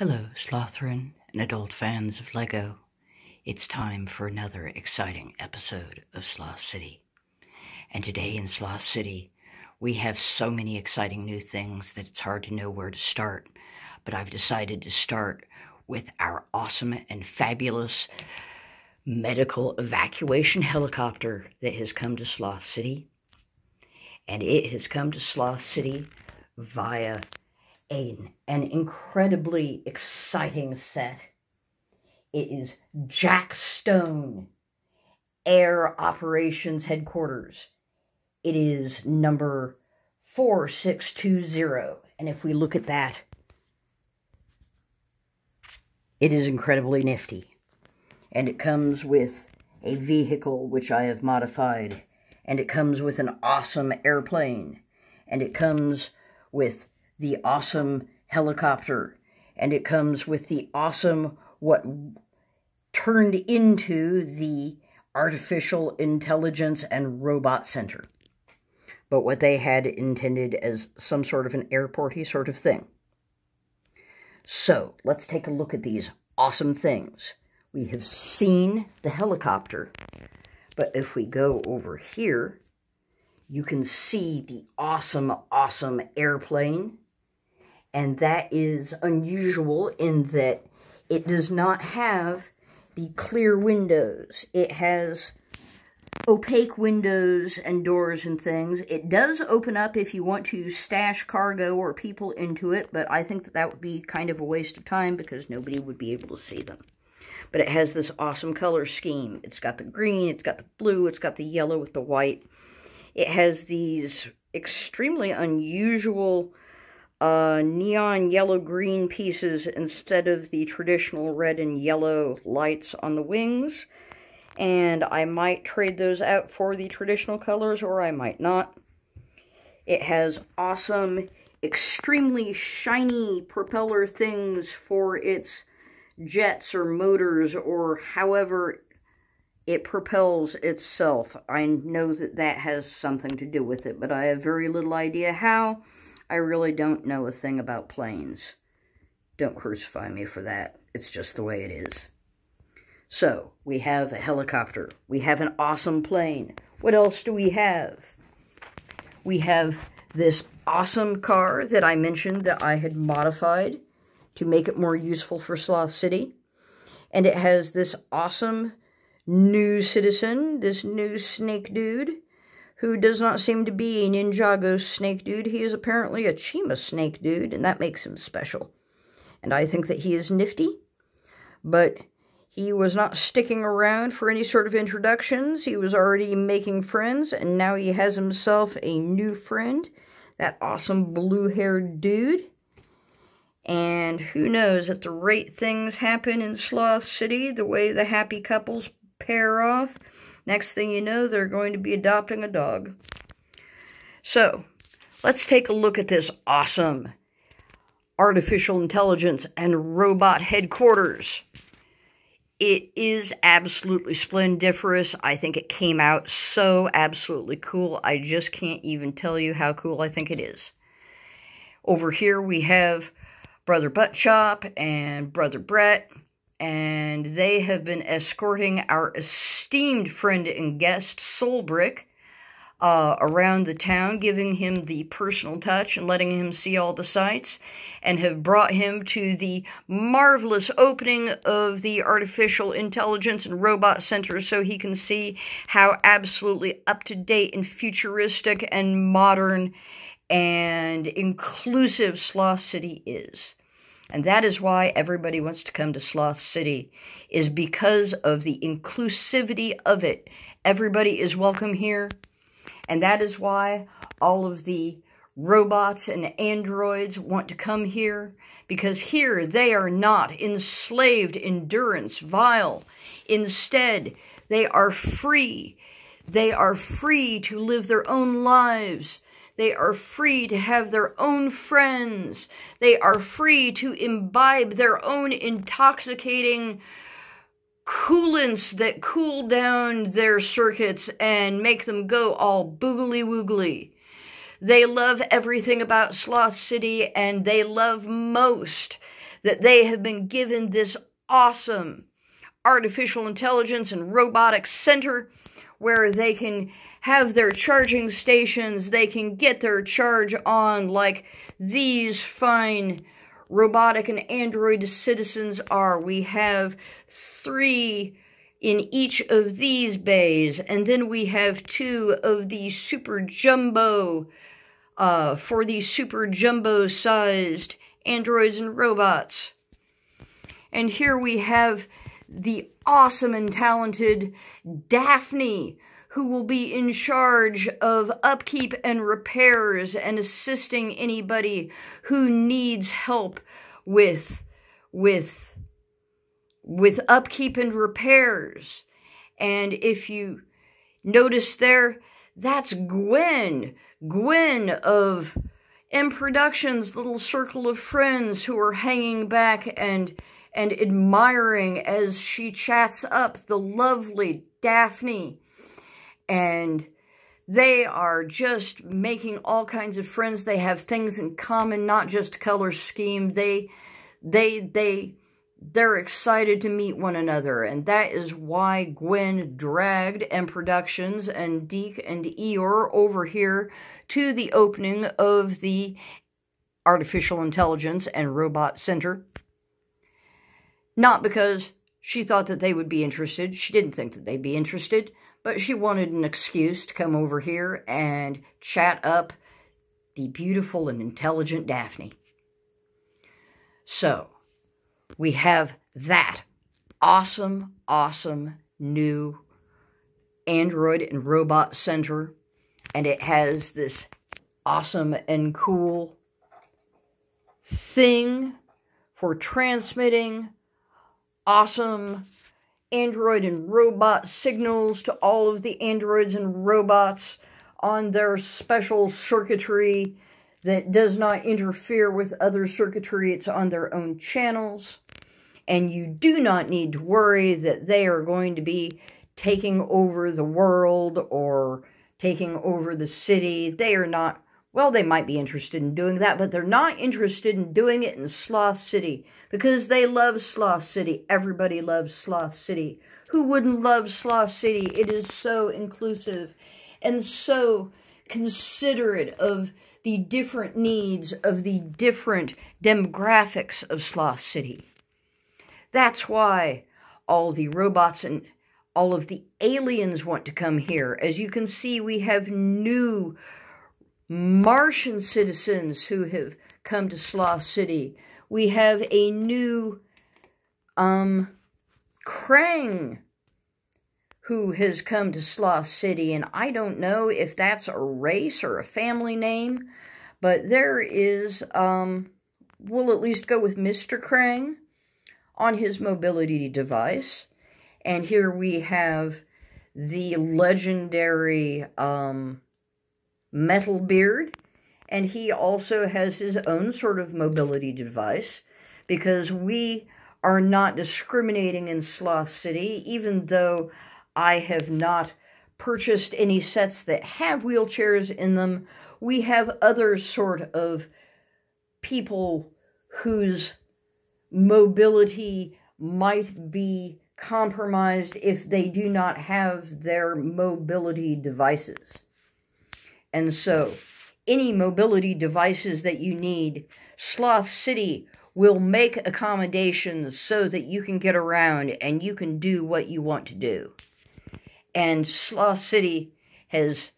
Hello, Slothrin and adult fans of LEGO. It's time for another exciting episode of Sloth City. And today in Sloth City, we have so many exciting new things that it's hard to know where to start. But I've decided to start with our awesome and fabulous medical evacuation helicopter that has come to Sloth City. And it has come to Sloth City via an, an incredibly exciting set. It is Jack Stone Air Operations Headquarters. It is number 4620. And if we look at that, it is incredibly nifty. And it comes with a vehicle which I have modified. And it comes with an awesome airplane. And it comes with the awesome helicopter. And it comes with the awesome, what turned into the Artificial Intelligence and Robot Center. But what they had intended as some sort of an airporty sort of thing. So, let's take a look at these awesome things. We have seen the helicopter, but if we go over here, you can see the awesome, awesome airplane. And that is unusual in that it does not have the clear windows. It has opaque windows and doors and things. It does open up if you want to stash cargo or people into it, but I think that that would be kind of a waste of time because nobody would be able to see them. But it has this awesome color scheme. It's got the green, it's got the blue, it's got the yellow with the white. It has these extremely unusual uh, neon yellow-green pieces instead of the traditional red and yellow lights on the wings. And I might trade those out for the traditional colors, or I might not. It has awesome, extremely shiny propeller things for its jets or motors or however it propels itself. I know that that has something to do with it, but I have very little idea how. I really don't know a thing about planes. Don't crucify me for that. It's just the way it is. So, we have a helicopter. We have an awesome plane. What else do we have? We have this awesome car that I mentioned that I had modified to make it more useful for Sloth City. And it has this awesome new citizen, this new snake dude, who does not seem to be a Ninjago snake dude. He is apparently a Chima snake dude, and that makes him special. And I think that he is nifty, but he was not sticking around for any sort of introductions. He was already making friends, and now he has himself a new friend, that awesome blue-haired dude. And who knows, at the rate things happen in Sloth City, the way the happy couples pair off, next thing you know, they're going to be adopting a dog. So, let's take a look at this awesome artificial intelligence and robot headquarters. It is absolutely splendiferous. I think it came out so absolutely cool. I just can't even tell you how cool I think it is. Over here we have Brother Buttchop and Brother Brett and they have been escorting our esteemed friend and guest, Solbrick, uh, around the town, giving him the personal touch and letting him see all the sights, and have brought him to the marvelous opening of the Artificial Intelligence and Robot Center so he can see how absolutely up to date and futuristic and modern and inclusive Sloth City is. And that is why everybody wants to come to Sloth City, is because of the inclusivity of it. Everybody is welcome here. And that is why all of the robots and androids want to come here, because here they are not enslaved endurance vile. Instead, they are free. They are free to live their own lives they are free to have their own friends. They are free to imbibe their own intoxicating coolants that cool down their circuits and make them go all boogly woogly. They love everything about Sloth City and they love most that they have been given this awesome artificial intelligence and robotics center where they can have their charging stations, they can get their charge on like these fine robotic and android citizens are. We have three in each of these bays, and then we have two of these super jumbo, uh, for these super jumbo sized androids and robots. And here we have the awesome and talented Daphne, who will be in charge of upkeep and repairs and assisting anybody who needs help with with with upkeep and repairs. And if you notice there, that's Gwen. Gwen of M Productions' little circle of friends who are hanging back and and admiring as she chats up the lovely Daphne. And they are just making all kinds of friends. They have things in common, not just color scheme. They, they, they, they're excited to meet one another. And that is why Gwen dragged M Productions and Deke and Eeyore over here to the opening of the Artificial Intelligence and Robot Center not because she thought that they would be interested. She didn't think that they'd be interested, but she wanted an excuse to come over here and chat up the beautiful and intelligent Daphne. So, we have that awesome, awesome new Android and Robot Center, and it has this awesome and cool thing for transmitting awesome android and robot signals to all of the androids and robots on their special circuitry that does not interfere with other circuitry. It's on their own channels. And you do not need to worry that they are going to be taking over the world or taking over the city. They are not well, they might be interested in doing that, but they're not interested in doing it in Sloth City because they love Sloth City. Everybody loves Sloth City. Who wouldn't love Sloth City? It is so inclusive and so considerate of the different needs of the different demographics of Sloth City. That's why all the robots and all of the aliens want to come here. As you can see, we have new Martian citizens who have come to Sloth City. We have a new um, Krang who has come to Sloth City, and I don't know if that's a race or a family name, but there is, um, we'll at least go with Mr. Krang on his mobility device. And here we have the legendary, um, Metal Beard, and he also has his own sort of mobility device because we are not discriminating in Sloth City, even though I have not purchased any sets that have wheelchairs in them. We have other sort of people whose mobility might be compromised if they do not have their mobility devices. And so, any mobility devices that you need, Sloth City will make accommodations so that you can get around and you can do what you want to do. And Sloth City has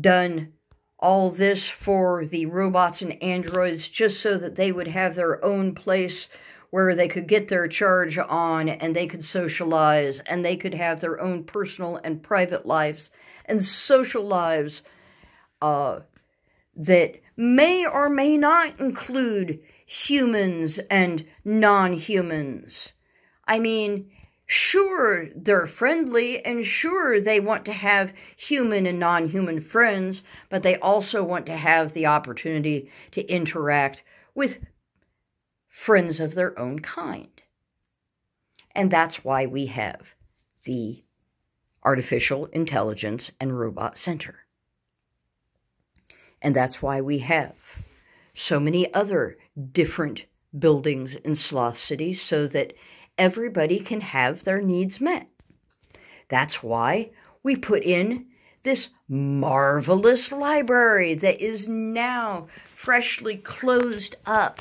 done all this for the robots and androids just so that they would have their own place where they could get their charge on and they could socialize and they could have their own personal and private lives and social lives uh, that may or may not include humans and non humans. I mean, sure, they're friendly and sure they want to have human and non human friends, but they also want to have the opportunity to interact with friends of their own kind. And that's why we have the Artificial Intelligence and Robot Center. And that's why we have so many other different buildings in Sloth City so that everybody can have their needs met. That's why we put in this marvelous library that is now freshly closed up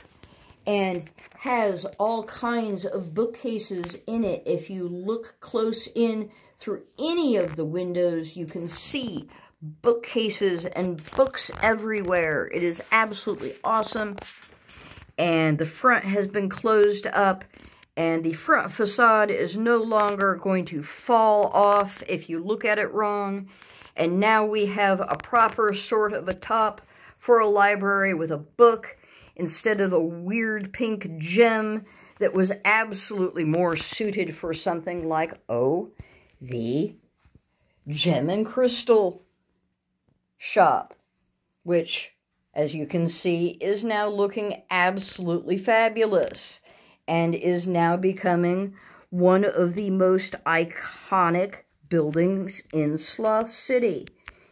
and has all kinds of bookcases in it. If you look close in through any of the windows, you can see bookcases and books everywhere. It is absolutely awesome. And the front has been closed up and the front facade is no longer going to fall off if you look at it wrong. And now we have a proper sort of a top for a library with a book instead of a weird pink gem that was absolutely more suited for something like, oh, the gem and crystal shop, which, as you can see, is now looking absolutely fabulous and is now becoming one of the most iconic buildings in Sloth City.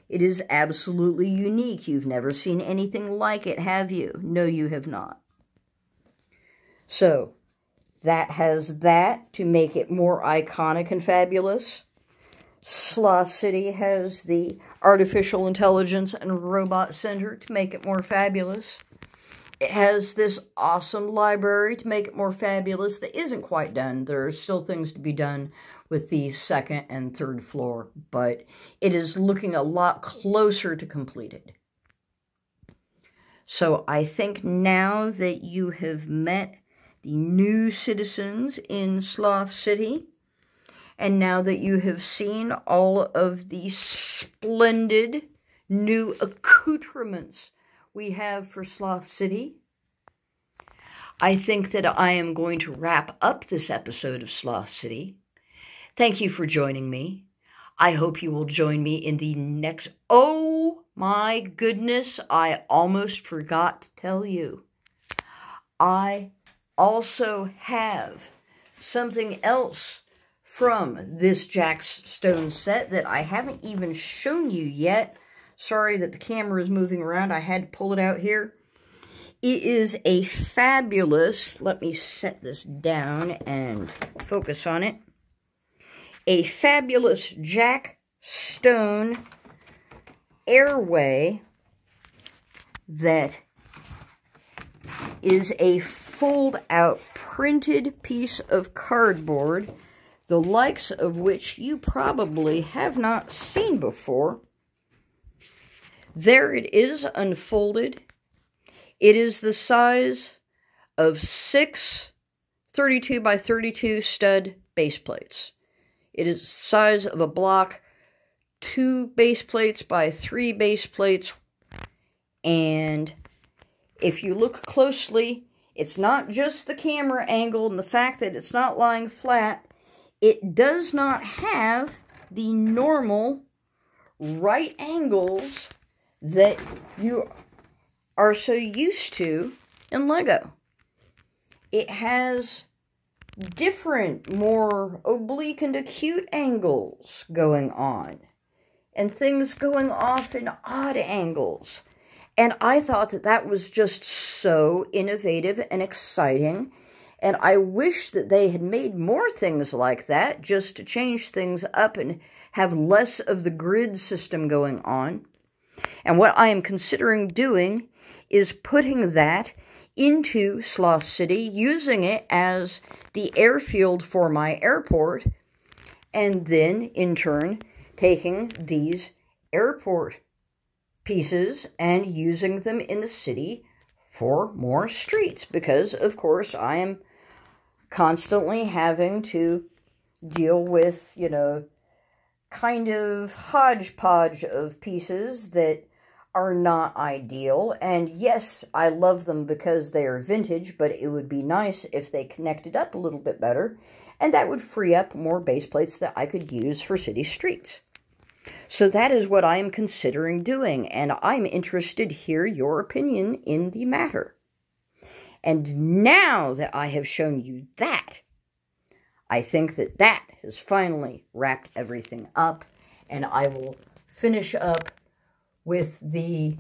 It is absolutely unique. You've never seen anything like it, have you? No, you have not. So, that has that to make it more iconic and fabulous. Sloth City has the Artificial Intelligence and Robot Center to make it more fabulous. It has this awesome library to make it more fabulous that isn't quite done. There are still things to be done with the second and third floor, but it is looking a lot closer to completed. So I think now that you have met the new citizens in Sloth City, and now that you have seen all of the splendid new accoutrements we have for Sloth City, I think that I am going to wrap up this episode of Sloth City Thank you for joining me. I hope you will join me in the next. Oh my goodness, I almost forgot to tell you. I also have something else from this Jack Stone set that I haven't even shown you yet. Sorry that the camera is moving around. I had to pull it out here. It is a fabulous, let me set this down and focus on it a fabulous Jack Stone airway that is a fold-out printed piece of cardboard, the likes of which you probably have not seen before. There it is unfolded. It is the size of six 32 by 32 stud base plates. It is the size of a block, two base plates by three base plates. And if you look closely, it's not just the camera angle and the fact that it's not lying flat. It does not have the normal right angles that you are so used to in Lego. It has different, more oblique and acute angles going on, and things going off in odd angles. And I thought that that was just so innovative and exciting. And I wish that they had made more things like that just to change things up and have less of the grid system going on. And what I am considering doing is putting that into Sloth City, using it as the airfield for my airport, and then in turn taking these airport pieces and using them in the city for more streets because, of course, I am constantly having to deal with, you know, kind of hodgepodge of pieces that are not ideal. And yes, I love them because they are vintage, but it would be nice if they connected up a little bit better. And that would free up more base plates that I could use for city streets. So that is what I am considering doing, and I'm interested to hear your opinion in the matter. And now that I have shown you that, I think that that has finally wrapped everything up, and I will finish up with the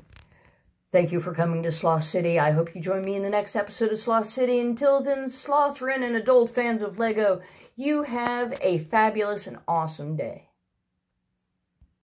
Thank you for coming to Sloth City. I hope you join me in the next episode of Sloth City. Until then, Slothrin and adult fans of LEGO, you have a fabulous and awesome day.